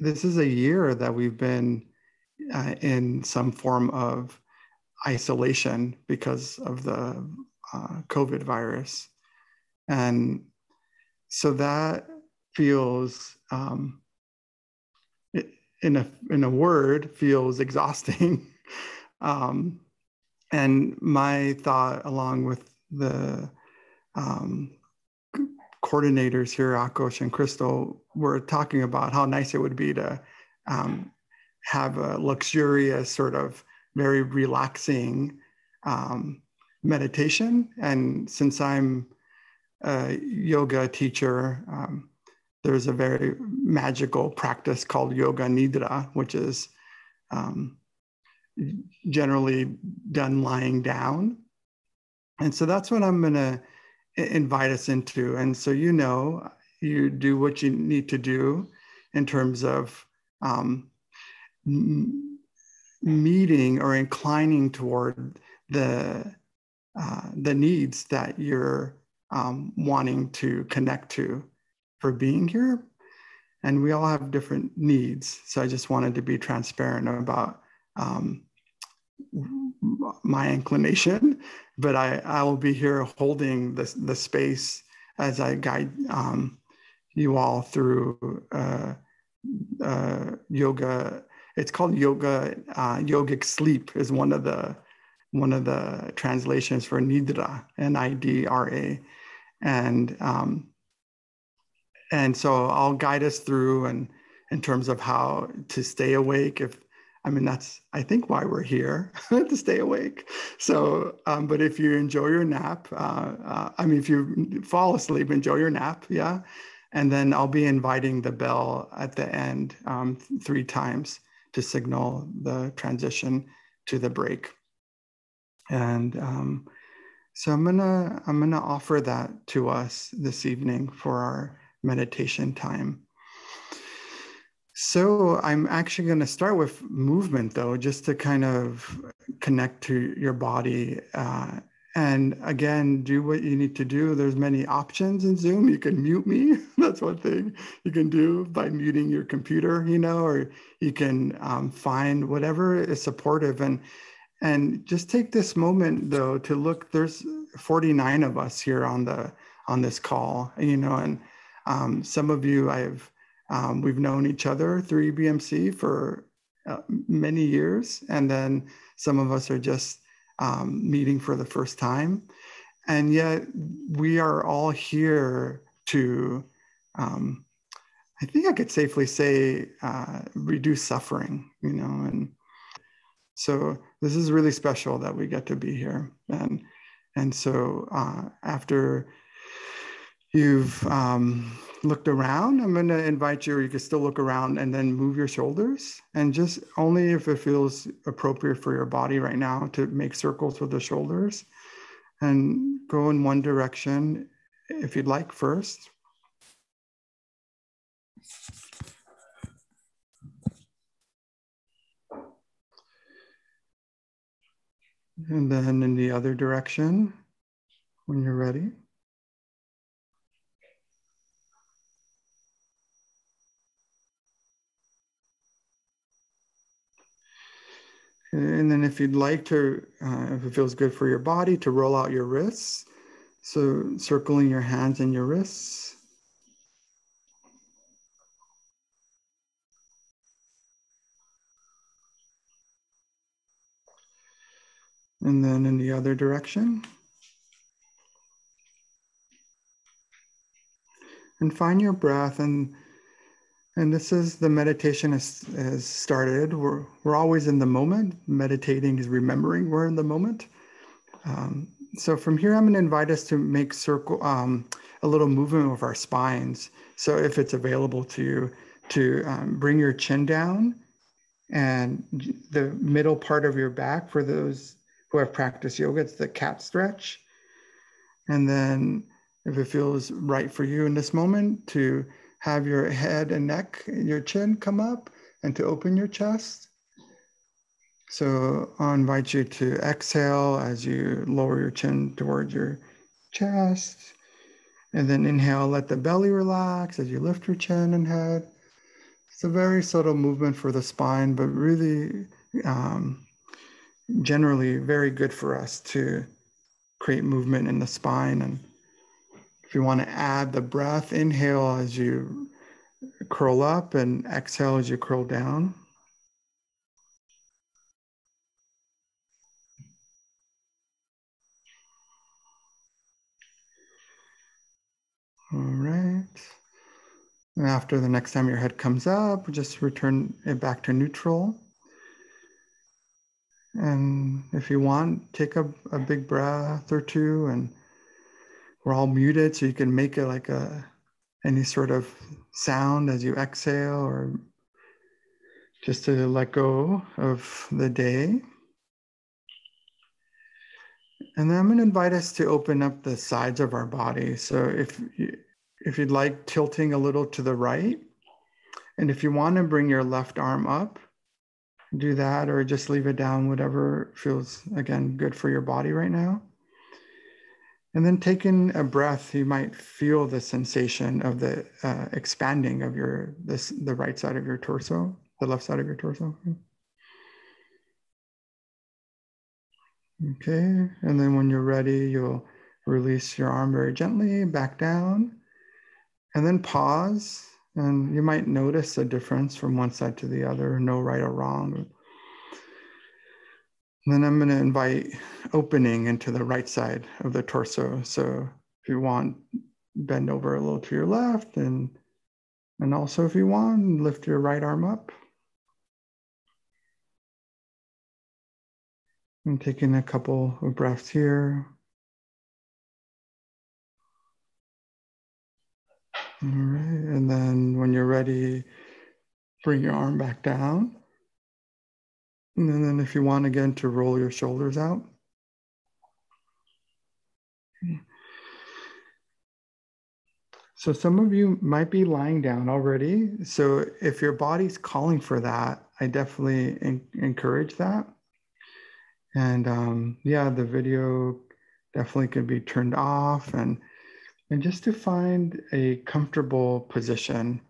this is a year that we've been uh, in some form of isolation because of the uh, COVID virus. And so that feels, um, in, a, in a word, feels exhausting. um, and my thought, along with the um, coordinators here, Akosh and Crystal, were talking about how nice it would be to um, have a luxurious, sort of very relaxing um, meditation. And since I'm a yoga teacher, um, there's a very magical practice called Yoga Nidra, which is um, generally done lying down. And so that's what I'm going to invite us into. And so, you know, you do what you need to do in terms of um, meeting or inclining toward the uh, the needs that you're um, wanting to connect to for being here. And we all have different needs. So I just wanted to be transparent about um, my inclination, but I, I will be here holding the, the space as I guide um, you all through uh, uh, yoga. It's called yoga, uh, yogic sleep is one of the one of the translations for nidra, N-I-D-R-A, and um, and so I'll guide us through and in terms of how to stay awake if I mean, that's, I think, why we're here to stay awake. So, um, but if you enjoy your nap, uh, uh, I mean, if you fall asleep, enjoy your nap. Yeah. And then I'll be inviting the bell at the end um, three times to signal the transition to the break. And um, so I'm gonna I'm gonna offer that to us this evening for our meditation time. So I'm actually going to start with movement, though, just to kind of connect to your body. Uh, and again, do what you need to do. There's many options in Zoom. You can mute me. That's one thing you can do by muting your computer, you know, or you can um, find whatever is supportive. And and just take this moment though to look. There's 49 of us here on the on this call, you know, and um, some of you I've um, we've known each other through EBMC for uh, many years, and then some of us are just um, meeting for the first time. And yet, we are all here to, um, I think I could safely say, uh, reduce suffering, you know. And so, this is really special that we get to be here. And, and so, uh, after you've um, looked around, I'm going to invite you, or you can still look around and then move your shoulders. And just only if it feels appropriate for your body right now to make circles with the shoulders and go in one direction if you'd like first. And then in the other direction when you're ready. And then if you'd like to, uh, if it feels good for your body, to roll out your wrists. So circling your hands and your wrists. And then in the other direction. And find your breath and and this is the meditation has, has started. We're, we're always in the moment. Meditating is remembering we're in the moment. Um, so from here, I'm going to invite us to make circle um, a little movement of our spines. So if it's available to you, to um, bring your chin down and the middle part of your back for those who have practiced yoga, it's the cat stretch. And then if it feels right for you in this moment to have your head and neck, your chin come up and to open your chest. So I'll invite you to exhale as you lower your chin towards your chest. And then inhale, let the belly relax as you lift your chin and head. It's a very subtle movement for the spine, but really um, generally very good for us to create movement in the spine. And if you want to add the breath, inhale as you curl up and exhale as you curl down. All right. And after the next time your head comes up, just return it back to neutral. And if you want, take a, a big breath or two and we're all muted so you can make it like a any sort of sound as you exhale or just to let go of the day. And then I'm going to invite us to open up the sides of our body. So if you, if you'd like tilting a little to the right, and if you want to bring your left arm up, do that or just leave it down, whatever feels again good for your body right now. And then taking a breath, you might feel the sensation of the uh, expanding of your this the right side of your torso, the left side of your torso. Okay, and then when you're ready, you'll release your arm very gently back down, and then pause. And you might notice a difference from one side to the other, no right or wrong. And then I'm going to invite opening into the right side of the torso. So if you want, bend over a little to your left, and and also if you want, lift your right arm up. And taking a couple of breaths here. All right, and then when you're ready, bring your arm back down. And then if you want again to roll your shoulders out. So some of you might be lying down already. So if your body's calling for that, I definitely en- encourage that. And um, yeah, the video definitely could be turned off and and just to find a comfortable position.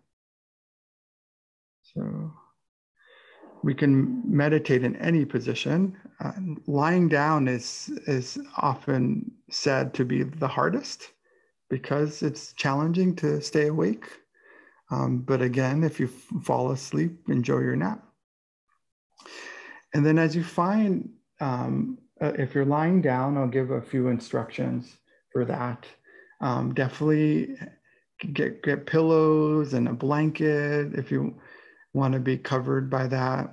So we can meditate in any position. Uh, lying down is is often said to be the hardest because it's challenging to stay awake. Um, but again, if you f- fall asleep, enjoy your nap. And then as you find, um, uh, if you're lying down, I'll give a few instructions for that. Um, definitely get get pillows and a blanket if you want to be covered by that.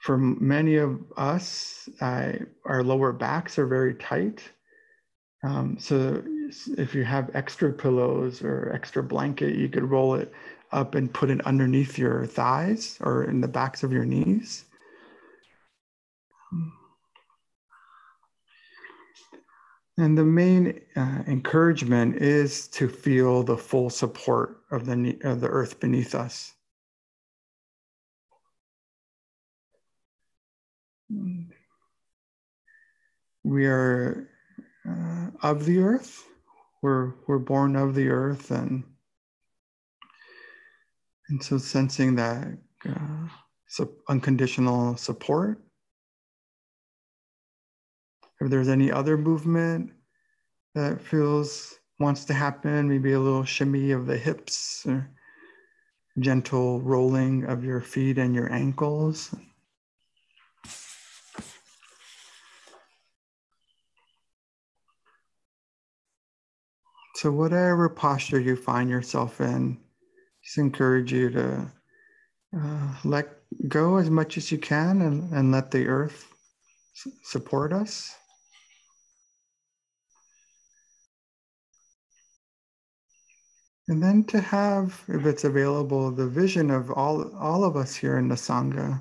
For many of us, our lower backs are very tight. Um, so if you have extra pillows or extra blanket, you could roll it up and put it underneath your thighs or in the backs of your knees. And the main uh, encouragement is to feel the full support of the, of the earth beneath us. We are uh, of the earth. We're, we're born of the earth and and so sensing that uh, so unconditional support. If there's any other movement that feels wants to happen, maybe a little shimmy of the hips or gentle rolling of your feet and your ankles. So, whatever posture you find yourself in, just encourage you to uh, let go as much as you can and, and let the earth s- support us. And then to have, if it's available, the vision of all, all of us here in the Sangha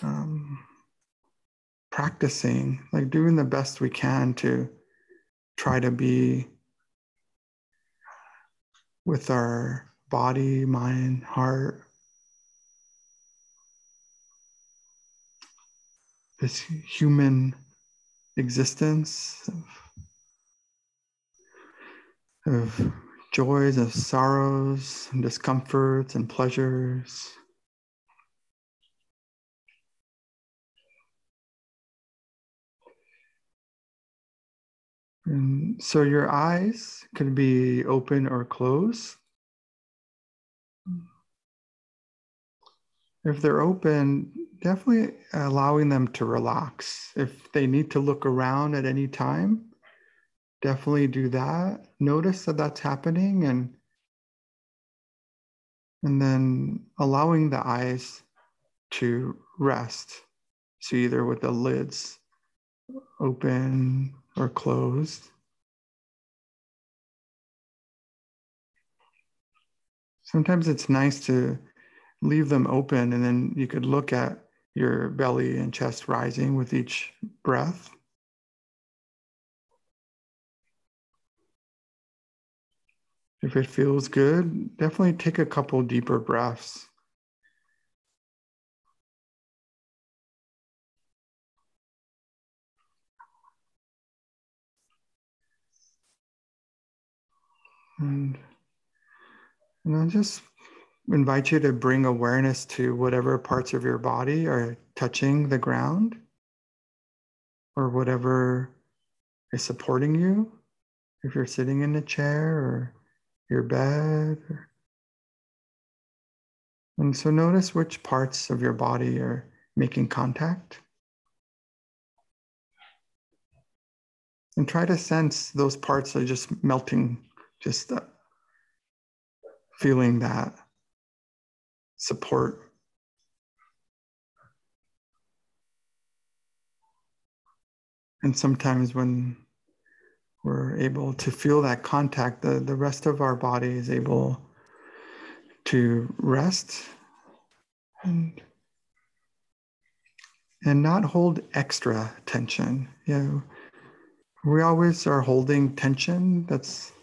um, practicing, like doing the best we can to try to be with our body, mind, heart. This human existence of, of joys of sorrows and discomforts and pleasures. And so your eyes can be open or closed. If they're open, definitely allowing them to relax. If they need to look around at any time, definitely do that. Notice that that's happening and and then allowing the eyes to rest. So either with the lids open or closed. Sometimes it's nice to leave them open and then you could look at your belly and chest rising with each breath. If it feels good, definitely take a couple deeper breaths. And, and I'll just invite you to bring awareness to whatever parts of your body are touching the ground or whatever is supporting you. If you're sitting in a chair or your bed. Or... And so notice which parts of your body are making contact. And try to sense those parts are just melting, just uh, feeling that support. And sometimes when we're able to feel that contact, the, the rest of our body is able to rest and and not hold extra tension. You know, we always are holding tension that's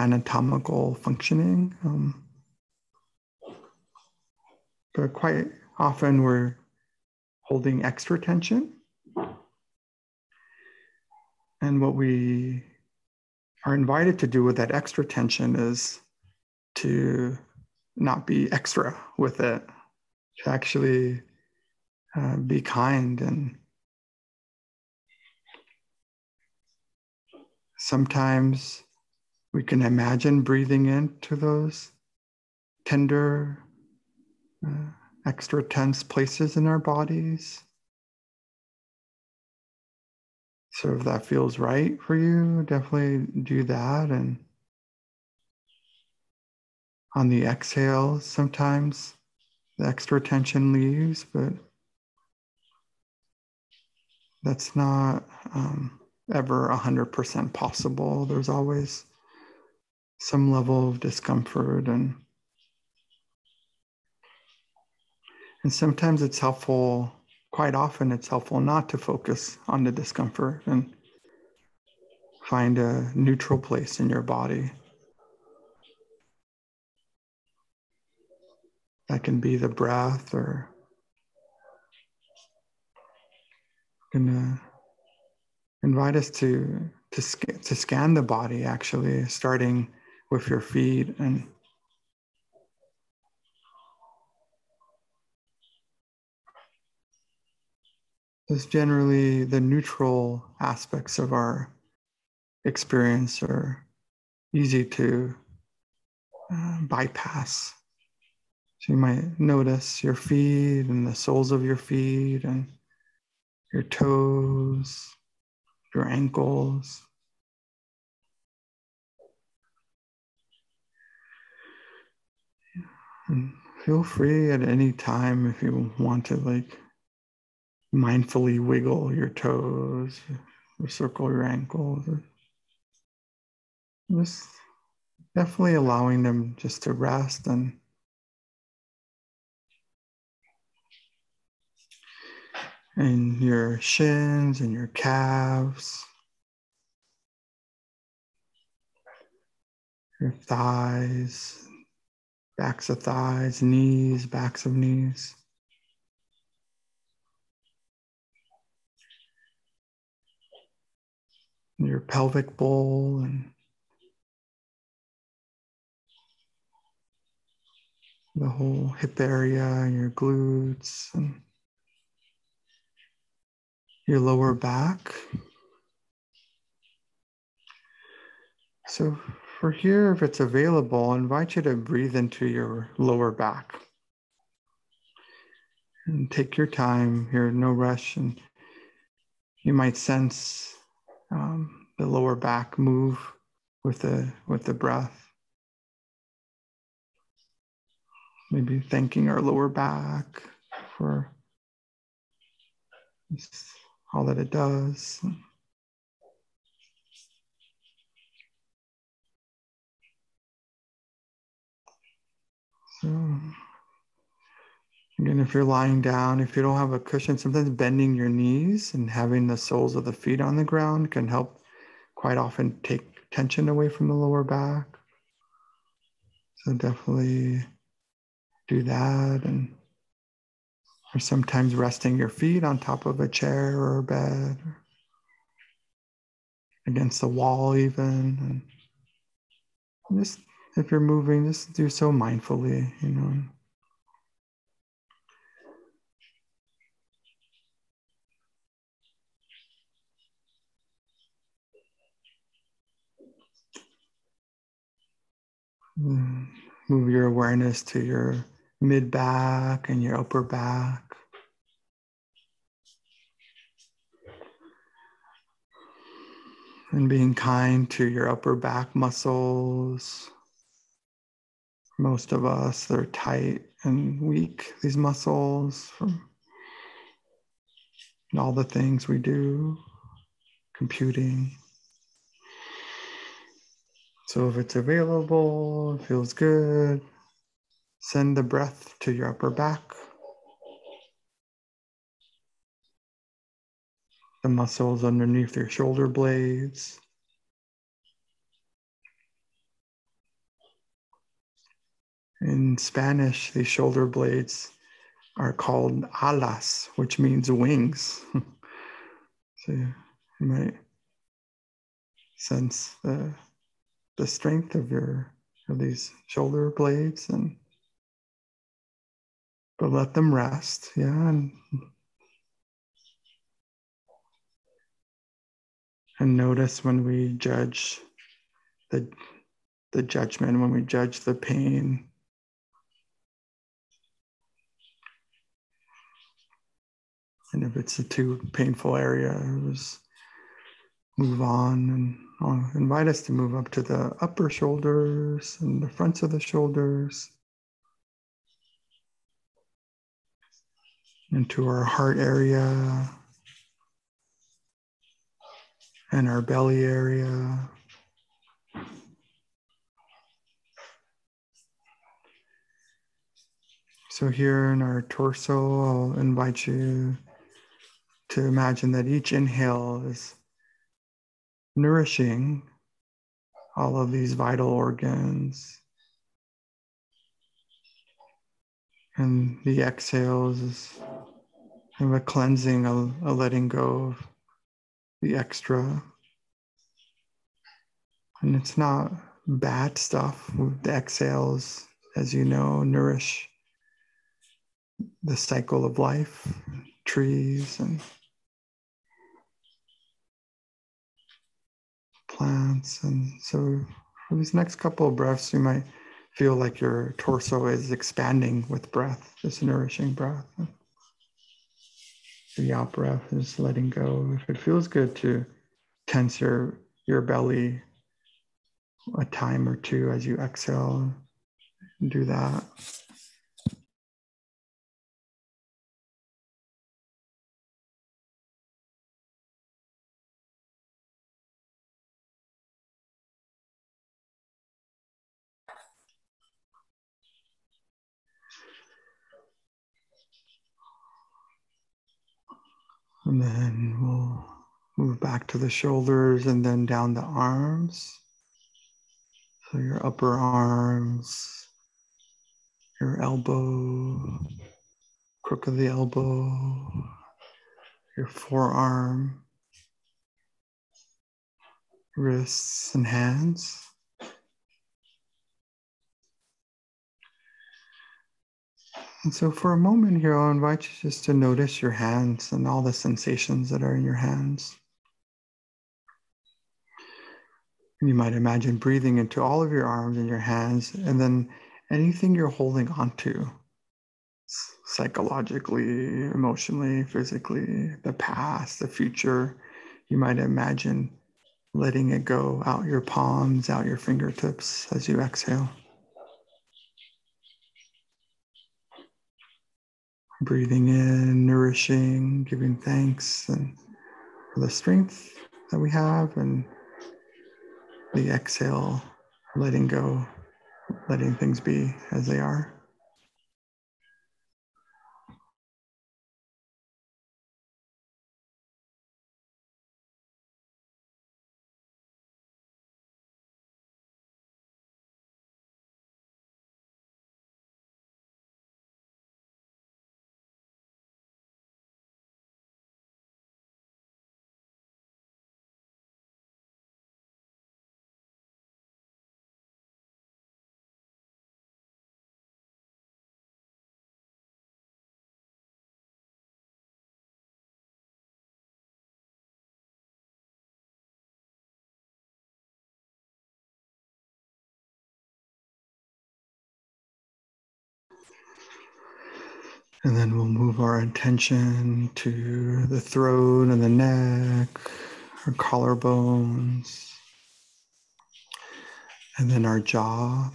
anatomical functioning. Um, but quite often we're holding extra tension. And what we are invited to do with that extra tension is to not be extra with it, to actually uh, be kind and sometimes we can imagine breathing into those tender uh, extra tense places in our bodies. So if that feels right for you, definitely do that. And on the exhale, sometimes the extra tension leaves, but that's not um, ever 100% possible. There's always some level of discomfort and And sometimes it's helpful, quite often, it's helpful not to focus on the discomfort and find a neutral place in your body. That can be the breath or gonna uh, invite us to to, sc- to scan the body actually starting with your feet and is generally the neutral aspects of our experience are easy to uh, bypass. So you might notice your feet and the soles of your feet and your toes, your ankles. Feel free at any time if you want to like mindfully wiggle your toes or circle your ankles. Just definitely allowing them just to rest and and your shins and your calves, your thighs, backs of thighs, knees, backs of knees. Your pelvic bowl and the whole hip area and your glutes and your lower back. So for here, if it's available, I invite you to breathe into your lower back. And take your time here, no rush. And you might sense um, the lower back move with the with the breath. Maybe thanking our lower back for all that it does. So, again, if you're lying down, if you don't have a cushion, sometimes bending your knees and having the soles of the feet on the ground can help quite often take tension away from the lower back. So, definitely do that and or sometimes resting your feet on top of a chair or a bed or against the wall even and just if you're moving just do so mindfully you know mm, move your awareness to your mid back and your upper back. And being kind to your upper back muscles. Most of us, they're tight and weak, these muscles, from all the things we do, computing. So if it's available, it feels good, Send the breath to your upper back. The muscles underneath your shoulder blades. In Spanish, these shoulder blades are called alas, which means wings. so you might sense the, the strength of your of these shoulder blades and but let them rest. Yeah. And, and notice when we judge the, the judgment, when we judge the pain. And if it's a too painful area, just move on and I'll invite us to move up to the upper shoulders and the fronts of the shoulders. into our heart area and our belly area. So, here in our torso, I'll invite you to imagine that each inhale is nourishing all of these vital organs. And the exhales is kind of a cleansing, a, a letting go of the extra. And it's not bad stuff. The exhales, as you know, nourish the cycle of life, trees and plants. And so for these next couple of breaths, you might feel like your torso is expanding with breath, this nourishing breath. The out breath is letting go. If it feels good to tense your, your belly a time or two as you exhale, do that. And then we'll move back to the shoulders and then down the arms. So your upper arms, your elbow, crook of the elbow, your forearm, wrists and hands. And so, for a moment here, I'll invite you just to notice your hands and all the sensations that are in your hands. And you might imagine breathing into all of your arms and your hands, and then anything you're holding on to psychologically, emotionally, physically, the past, the future. You might imagine letting it go out your palms, out your fingertips as you exhale. Breathing in, nourishing, giving thanks and for the strength that we have, and the exhale, letting go, letting things be as they are. And then we'll move our attention to the throat and the neck, our collarbones, and then our jaw.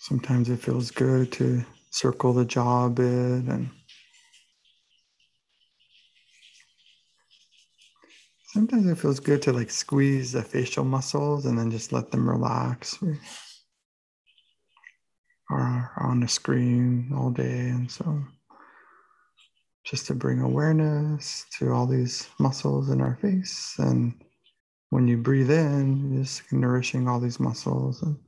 Sometimes it feels good to circle the jaw a bit and sometimes it feels good to like squeeze the facial muscles and then just let them relax on the screen all day. And so just to bring awareness to all these muscles in our face. And when you breathe in, you're just nourishing all these muscles and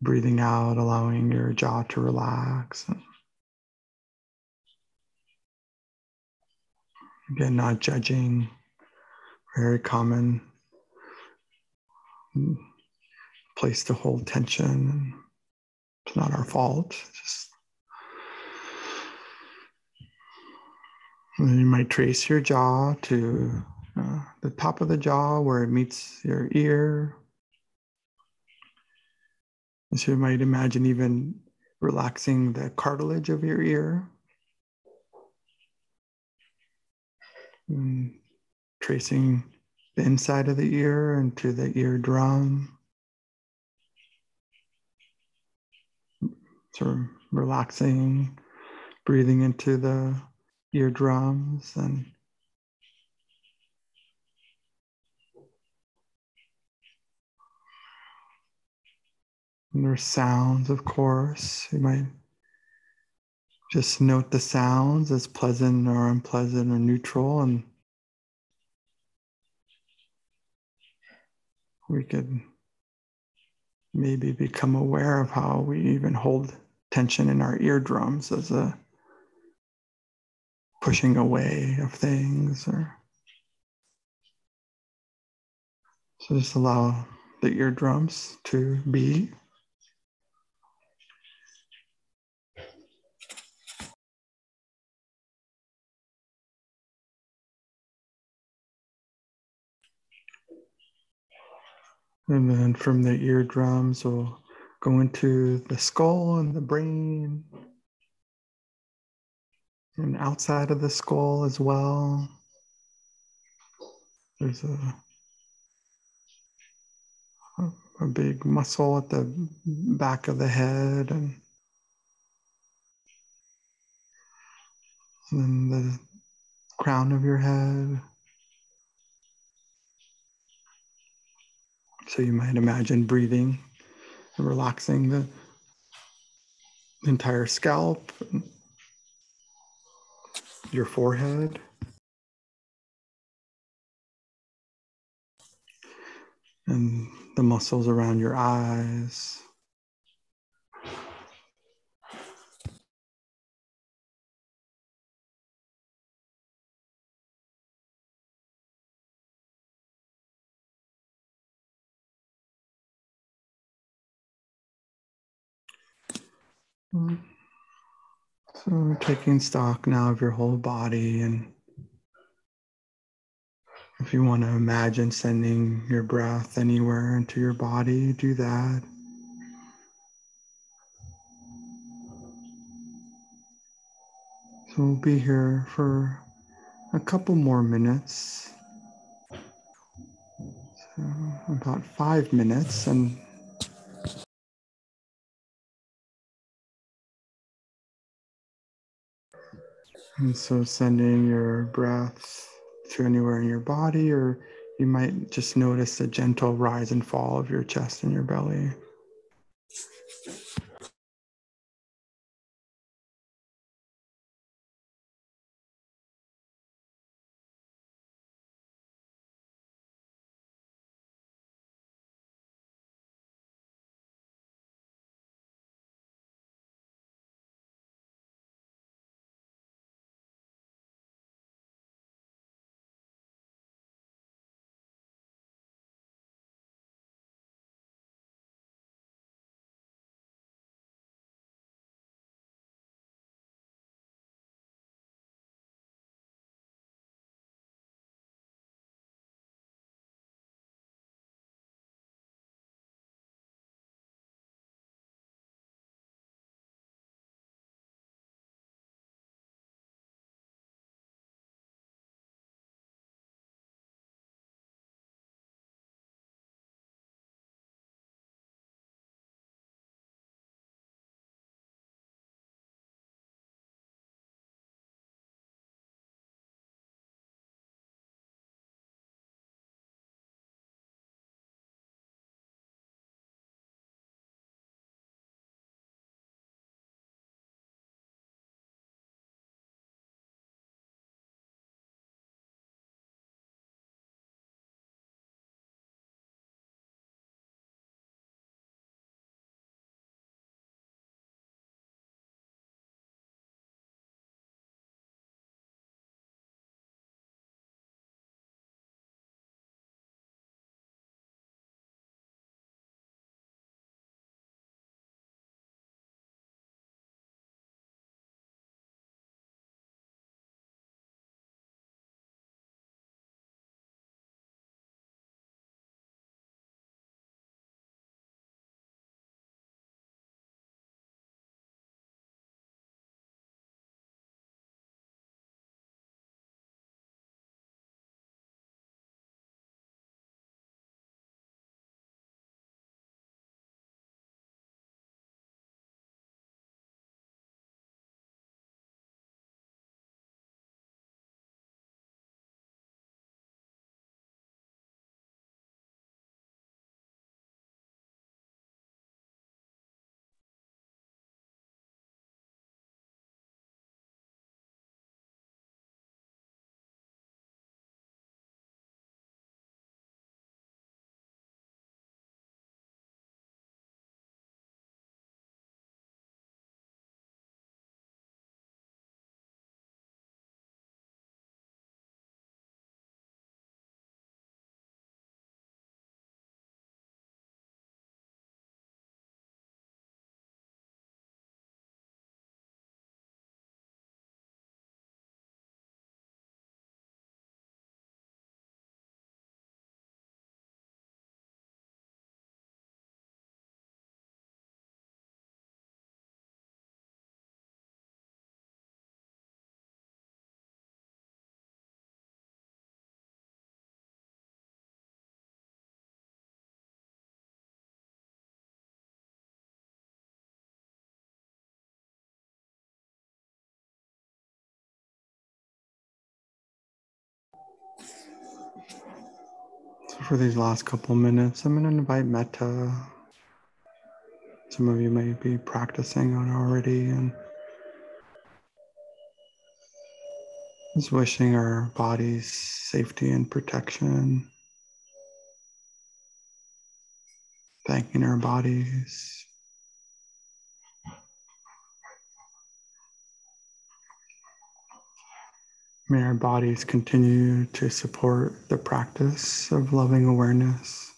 breathing out, allowing your jaw to relax. And again, not judging, very common place to hold tension. It's not our fault. Just you might trace your jaw to uh, the top of the jaw where it meets your ear. And so you might imagine even relaxing the cartilage of your ear. And tracing the inside of the ear into the eardrum. Of relaxing, breathing into the eardrums and And there's sounds, of course. You might just note the sounds as pleasant or unpleasant or neutral, and we could maybe become aware of how we even hold tension in our eardrums as a pushing away of things or so just allow the eardrums to be. And then from the eardrums we'll go into the skull and the brain, and outside of the skull as well. There's a, a big muscle at the back of the head, and, and then the crown of your head. So you might imagine breathing relaxing the entire scalp, your forehead. And the muscles around your eyes. Mm-hmm. So, we're taking stock now of your whole body, and if you want to imagine sending your breath anywhere into your body, do that. So, we'll be here for a couple more minutes. So, about five minutes, and And so sending your breath to anywhere in your body, or you might just notice a gentle rise and fall of your chest and your belly. For these last couple minutes, I'm going to invite metta. Some of you may be practicing on already and just wishing our bodies safety and protection. Thanking our bodies May our bodies continue to support the practice of loving awareness.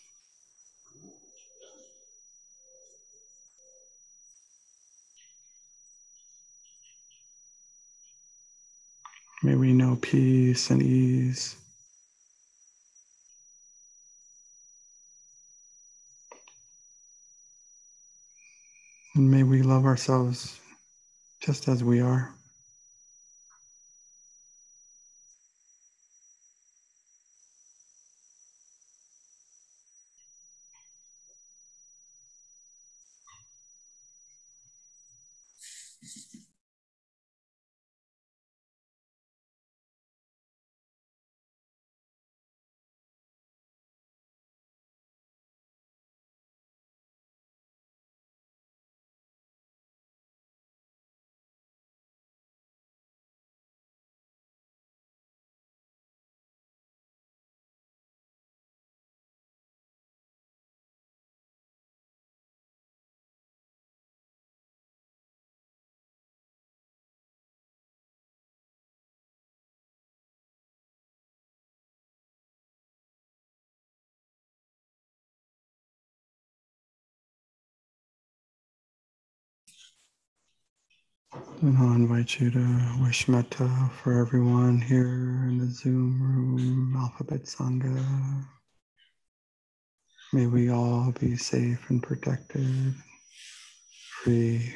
May we know peace and ease. And may we love ourselves just as we are. And I'll invite you to wish metta for everyone here in the Zoom room, Alphabet Sangha. May we all be safe and protected, free,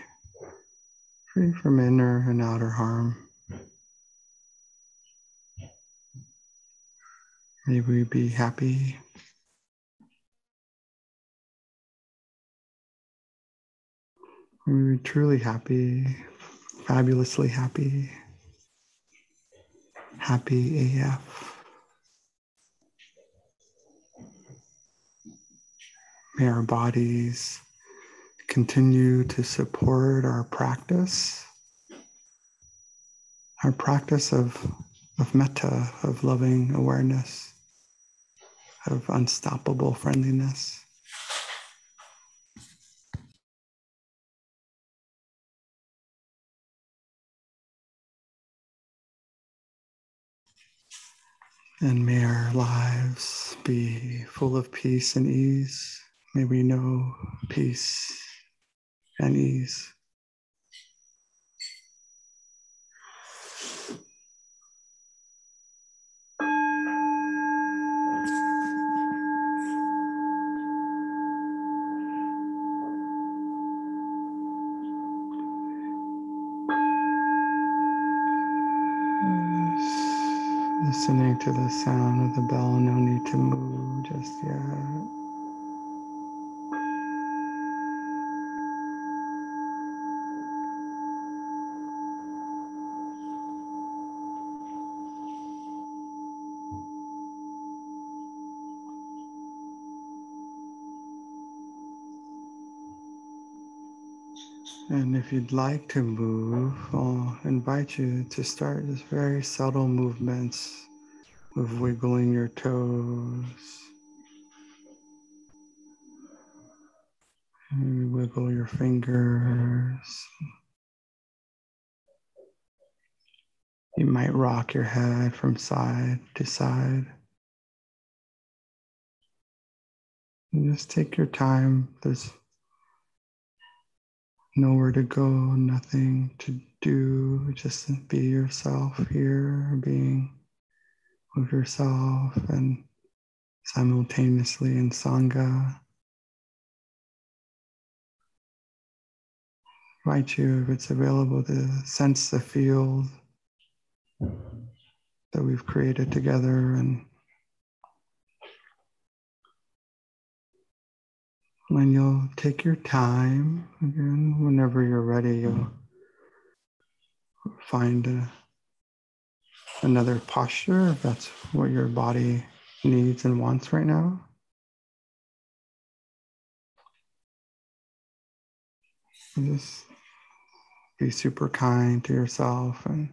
free from inner and outer harm. May we be happy. May we be truly happy, fabulously happy, happy AF. May our bodies continue to support our practice, our practice of, of metta, of loving awareness, of unstoppable friendliness. And may our lives be full of peace and ease. May we know peace and ease. Listening to the sound of the bell, no need to move just yet. And if you'd like to move, I'll invite you to start just very subtle movements of wiggling your toes. Maybe wiggle your fingers. You might rock your head from side to side. And just take your time. There's nowhere to go, nothing to do, just be yourself here, being with yourself and simultaneously in Sangha. Invite you, if it's available, to sense the field that we've created together and when you'll take your time again whenever you're ready you'll find a, another posture if that's what your body needs and wants right now and just be super kind to yourself and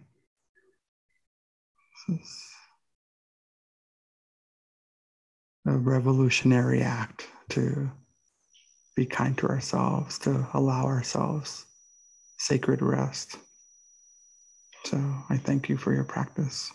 a revolutionary act to be kind to ourselves, to allow ourselves sacred rest. So I thank you for your practice.